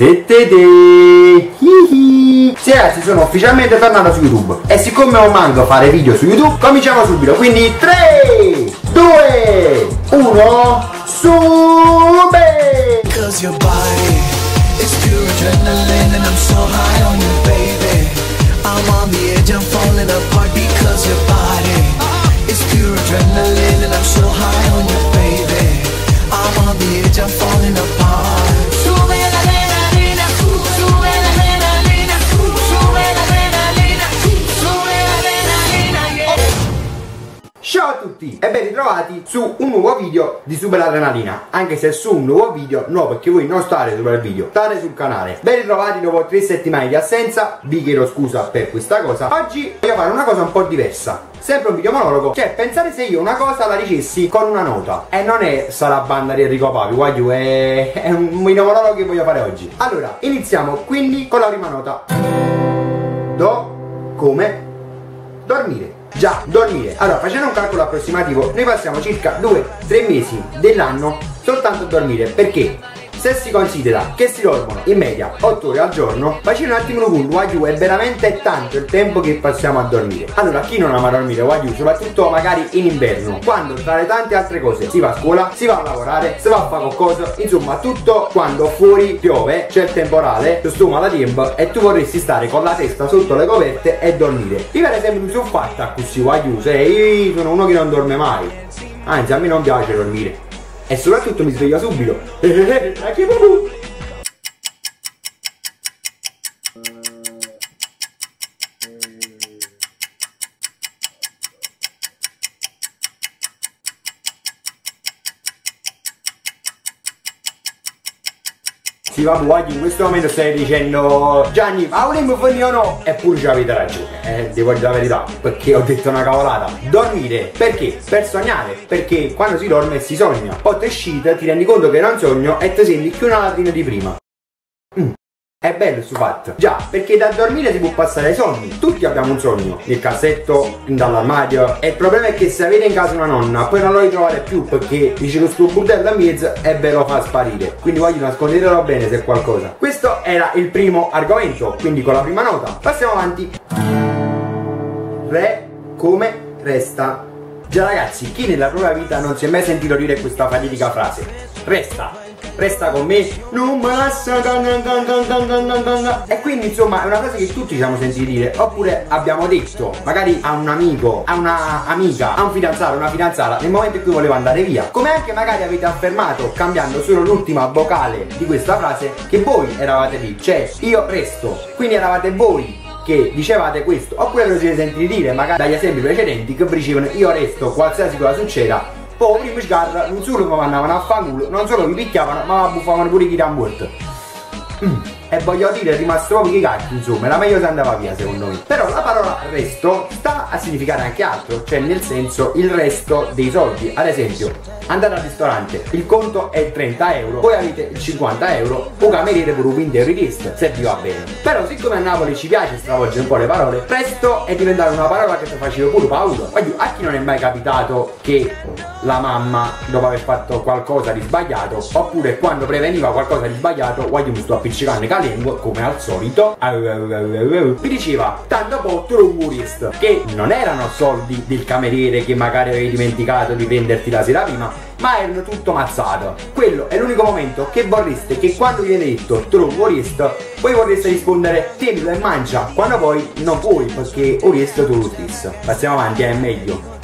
Settete! Sì ragazzi sono ufficialmente tornato su YouTube. E siccome ho manco fare video su YouTube Cominciamo subito. Quindi 3 2 1 Sube! Cause your body. Is pure adrenaline and I'm so high on you baby Ciao a tutti e ben ritrovati su un nuovo video di Super Adrenalina Anche se su un nuovo video, no perché voi non state sopra il video, state sul canale. Ben ritrovati dopo tre settimane di assenza, vi chiedo scusa per questa cosa. Oggi voglio fare una cosa un po' diversa Sempre un video monologo, cioè pensare se io una cosa la dicessi con una nota E non è sarà banda di Enrico Papi, guagliù, è, è un video monologo che voglio fare oggi. Allora, iniziamo quindi con la prima nota. Do, come, dormire Già, dormire. Allora, facendo un calcolo approssimativo, noi passiamo circa 2-3 mesi dell'anno soltanto a dormire. Perché? Se si considera che si dormono in media 8 ore al giorno, facendo un attimo un Wagyu è veramente tanto il tempo che passiamo a dormire. Allora, chi non ama dormire Wagyu, soprattutto magari in inverno, quando tra le tante altre cose si va a scuola, si va a lavorare, si va a fare qualcosa, insomma, tutto quando fuori piove, c'è il temporale, tu la tempo e tu vorresti stare con la testa sotto le coperte e dormire. Io per esempio mi sono fatta così Wagyu, se io sono uno che non dorme mai. Anzi, a me non piace dormire. E soprattutto mi sveglio subito. Eh, che vabbè, guardi, in questo momento stai dicendo Gianni, ma volevo finire o no? Eppure ci avete ragione, eh, devo dire la verità, perché ho detto una cavolata. Dormire, perché? Per sognare, perché quando si dorme si sogna. Poi te uscite, ti rendi conto che è un sogno e ti senti più una latrina di prima. Mm. È bello questo fatto. Già, perché da dormire si può passare ai sogni. Tutti abbiamo un sogno. Nel cassetto, dall'armadio. E il problema è che se avete in casa una nonna, poi non lo ritrovate più perché dice che sto burdello a mezzo e ve lo fa sparire. Quindi voglio nascondetelo bene se è qualcosa. Questo era il primo argomento, quindi con la prima nota. Passiamo avanti. Re come resta. Già ragazzi, chi nella propria vita non si è mai sentito dire questa fatidica frase? Resta resta con me, non me lascia E quindi insomma è una frase che tutti ci siamo sentiti dire. Oppure abbiamo detto magari a un amico, a una amica, a un fidanzato, una fidanzata Nel momento in cui voleva andare via. Come anche magari avete affermato cambiando solo l'ultima vocale di questa frase Che voi eravate lì, cioè io resto. Quindi eravate voi che dicevate questo. Oppure ve lo siete sentiti dire magari dagli esempi precedenti che dicevano io resto qualsiasi cosa succeda poi prima sgarra non solo mi mandavano a fanculo, non solo mi picchiavano, ma buffavano pure i tirambuerto. Mm. E voglio dire, è rimasto proprio i cacchi, insomma, era meglio se andava via secondo me. Però la parola resto sta a significare anche altro, cioè nel senso il resto dei soldi. Ad esempio, andate al ristorante, il conto è 30 euro, voi avete il 50 euro, o cameriere per un 20 euro se vi va bene. Però siccome a Napoli ci piace stravolgere un po' le parole, presto è diventata una parola che ti faceva pure paura. Voglio, a chi non è mai capitato che la mamma, dopo aver fatto qualcosa di sbagliato, oppure quando preveniva qualcosa di sbagliato, mi sto appiccicando lingua come al solito vi diceva tanto po' tu morist che non erano soldi del cameriere che magari avevi dimenticato di venderti la sera prima ma erano tutto mazzato. Quello è l'unico momento che vorreste che quando viene detto tu morist voi vorreste rispondere tienilo e mangia quando poi non puoi perché oriesto tu lo stesso passiamo avanti è meglio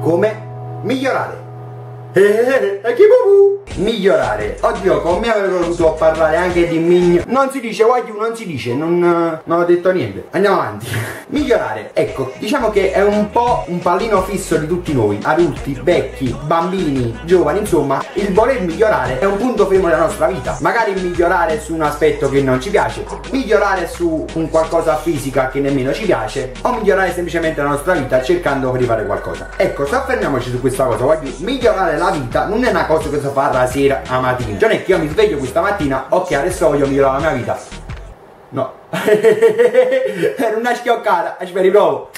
come migliorare eh, eh, eh, che bubu! Migliorare. Oddio, con me avrei voluto parlare anche di migno. Non si dice Wagyu, non si dice, non, non ho detto niente. Andiamo avanti. Migliorare. Ecco, diciamo che è un po' un pallino fisso di tutti noi, adulti, vecchi, bambini, giovani, insomma, il voler migliorare è un punto fermo della nostra vita. Magari migliorare su un aspetto che non ci piace, migliorare su un qualcosa fisica che nemmeno ci piace, o migliorare semplicemente la nostra vita cercando di fare qualcosa. Ecco, soffermiamoci su questa cosa, Wagyu. Migliorare la vita non è una cosa che si fa la sera a mattina. Cioè non è che io mi sveglio questa mattina, ok adesso voglio migliorare la mia vita. No. Era una schioccata, ci riprovo.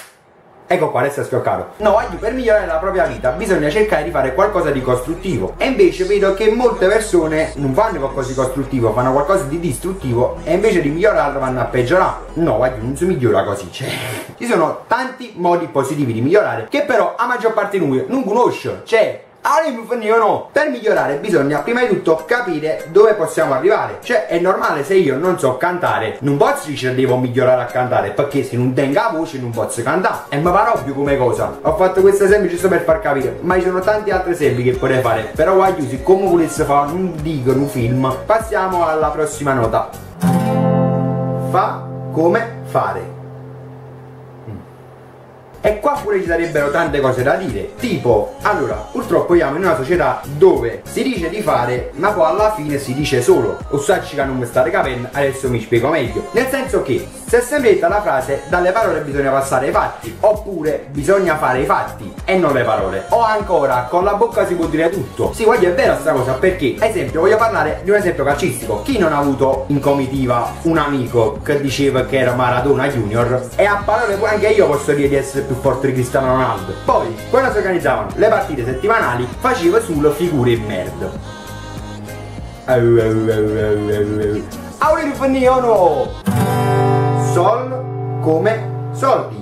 ecco qua adesso è schioccato no voglio per migliorare la propria vita bisogna cercare di fare qualcosa di costruttivo e invece vedo che molte persone non fanno qualcosa di costruttivo fanno qualcosa di distruttivo e invece di migliorarlo vanno a peggiorare no voglio non si migliora così cioè ci sono tanti modi positivi di migliorare che però a maggior parte noi non conosce cioè allora io no. Per migliorare bisogna prima di tutto capire dove possiamo arrivare. Cioè è normale se io non so cantare non posso dire devo migliorare a cantare perché se non tengo la voce non posso cantare. E mi pare ovvio come cosa. Ho fatto questo esempio giusto per far capire ma ci sono tanti altri esempi che potrei fare. Però voglio siccome volesse fare un dico un film passiamo alla prossima nota. Fa come fare e qua pure ci sarebbero tante cose da dire. Tipo, allora, purtroppo siamo in una società dove si dice di fare, ma poi alla fine si dice solo. O sacci che non mi state capendo, adesso mi spiego meglio. Nel senso che, se detta la frase, dalle parole bisogna passare ai fatti. Oppure bisogna fare i fatti e non le parole. O ancora, con la bocca si può dire tutto. Sì, voglio è vera sta cosa, perché, ad esempio, voglio parlare di un esempio calcistico. Chi non ha avuto in comitiva un amico che diceva che era Maradona Junior? E a parole anche io posso dire di essere più forte di Cristiano Ronaldo. Poi, quando si organizzavano le partite settimanali, faceva solo figure in merda. Aurelio Fanniano! Sol come soldi.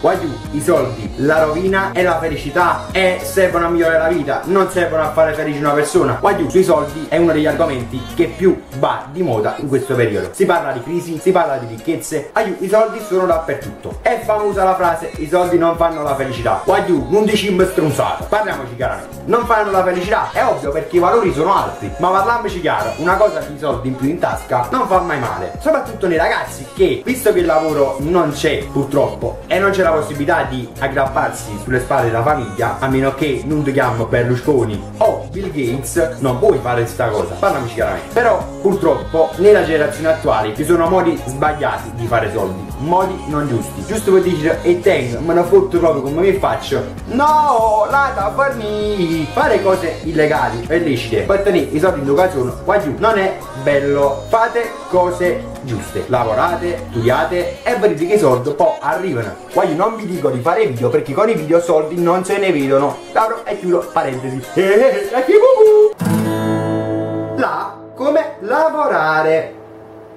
Guagliù, i soldi, la rovina e la felicità e servono a migliorare la vita, non servono a fare felice una persona. Guagliù, sui soldi è uno degli argomenti che più va di moda in questo periodo. Si parla di crisi, si parla di ricchezze. Guagliù, i soldi sono dappertutto. È famosa la frase, i soldi non fanno la felicità. Guagliù, non dicimmo strunzato. Parliamoci chiaramente. Non fanno la felicità, è ovvio perché i valori sono alti. Ma parliamoci chiaro, una cosa di soldi in più in tasca non fa mai male. Soprattutto nei ragazzi che, visto che il lavoro non c'è purtroppo e non c'è la possibilità di aggrapparsi sulle spalle della famiglia, a meno che non ti chiamo Berlusconi o Bill Gates, non puoi fare questa cosa. Parlamici chiaramente. Però purtroppo nella generazione attuale ci sono modi sbagliati di fare soldi, modi non giusti. Giusto per dire e tengo, me ne fotto proprio come mi faccio. No, la da farmi fare cose illegali e illecite. Per i soldi in educazione, qua giù non è bello. Fate cose giuste. Lavorate, studiate e vedete che i soldi poi arrivano. Qua io non vi dico di fare video perché con i video soldi non se ne vedono. Apro e chiudo parentesi. Eh, eh, La come lavorare.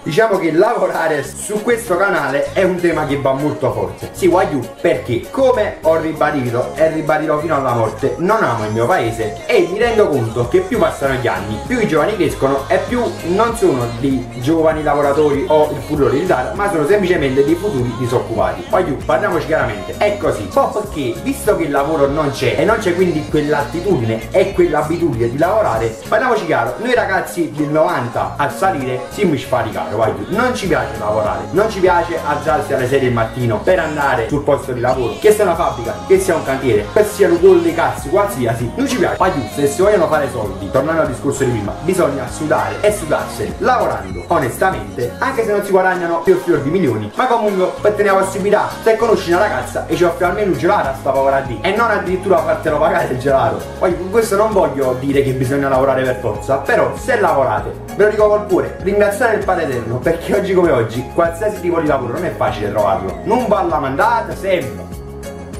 Diciamo che lavorare su questo canale è un tema che va molto forte. Sì, Wagyu, perché come ho ribadito e ribadirò fino alla morte, non amo il mio paese e mi rendo conto che più passano gli anni, più i giovani crescono e più non sono dei giovani lavoratori o il futuro dell'Italia, ma sono semplicemente dei futuri disoccupati. Wagyu, parliamoci chiaramente, è così. Poi perché, visto che il lavoro non c'è e non c'è quindi quell'attitudine e quell'abitudine di lavorare, parliamoci chiaro, noi ragazzi del 90 a salire siamo sfaricati vai tu. Non ci piace lavorare, non ci piace alzarsi alle 6 del mattino per andare sul posto di lavoro, che sia una fabbrica, che sia un cantiere, che sia un gol di cazzo, qualsiasi, non ci piace. Tu, se si vogliono fare soldi, tornando al discorso di prima, bisogna sudare e sudarsene, lavorando onestamente, anche se non si guadagnano più fior di milioni, ma comunque per tenere la possibilità, se conosci una ragazza e ci offri almeno un gelato a sta povera di e non addirittura fartelo pagare il gelato. Poi con questo non voglio dire che bisogna lavorare per forza, però se lavorate, ve lo dico col cuore, ringraziare il Padre Eterno perché oggi come oggi qualsiasi tipo di lavoro non è facile trovarlo. Non va alla mandata sempre.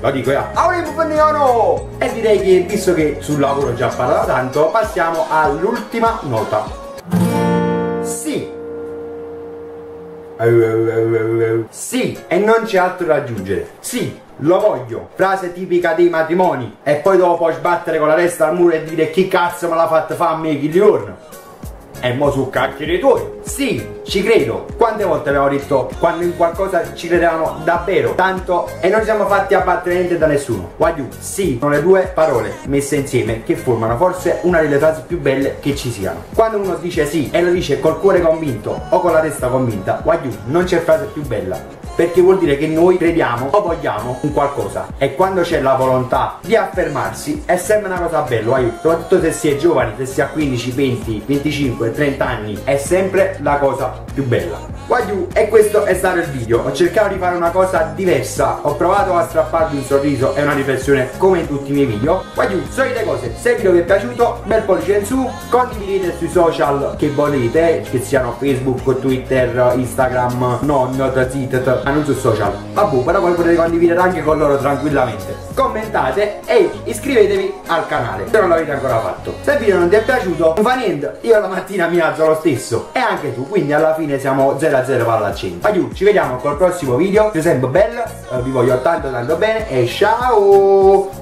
Lo dico io. Aurelio Buffaniano! E direi che visto che sul lavoro già parlato tanto, passiamo all'ultima nota. Sì. Sì, e non c'è altro da aggiungere. Sì, lo voglio. Frase tipica dei matrimoni. E poi dopo puoi sbattere con la testa al muro e dire chi cazzo me l'ha fatta fare a me chi giorno. E mo su cacchio dei tuoi. Sì, ci credo. Quante volte abbiamo detto quando in qualcosa ci credevamo davvero tanto e non siamo fatti abbattere niente da nessuno. Wagyu, sì, sono le due parole messe insieme che formano forse una delle frasi più belle che ci siano. Quando uno dice sì e lo dice col cuore convinto o con la testa convinta, Wagyu, non c'è frase più bella perché vuol dire che noi crediamo o vogliamo un qualcosa. E quando c'è la volontà di affermarsi è sempre una cosa bella, aiuto, soprattutto se si è giovani, se si ha 15, 20, 25, 30 anni, è sempre la cosa più bella. Guagliù, e questo è stato il video, ho cercato di fare una cosa diversa, ho provato a strapparvi un sorriso e una riflessione come in tutti i miei video. Guagliù, solite cose, se il video vi è piaciuto, bel pollice in su, condividete sui social che volete, che siano Facebook, Twitter, Instagram, non, Zit, ma non su social. Vabbè, però poi potete condividere anche con loro tranquillamente. Commentate e iscrivetevi al canale se non l'avete ancora fatto. Se il video non ti è piaciuto, non fa niente, io la mattina mi alzo lo stesso. E anche tu, quindi alla fine siamo 0 a 0 palla al. Aiù, ci vediamo col prossimo video. Siete sempre bello, eh, vi voglio tanto tanto bene e ciao!